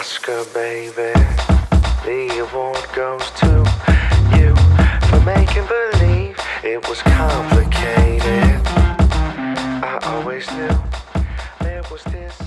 Oscar, baby. The award goes to you for making believe it was complicated. I always knew there was this.